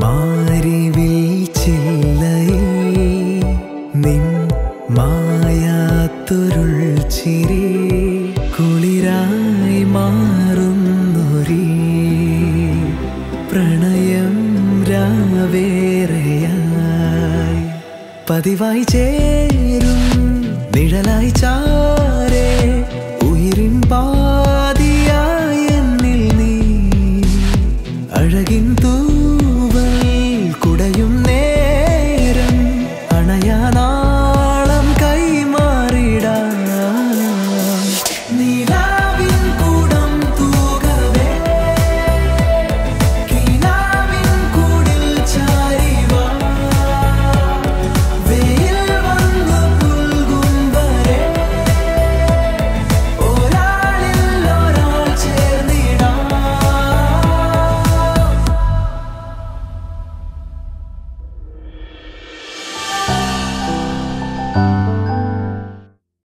മാരിവിൽ നിൻ ചിരി കുളിരായി പ്രണയം പതിവായി ചേരും നിഴലായി ചാരേ ഉയിരിൻ നീ അഴകിൻ തൂ 呀闹。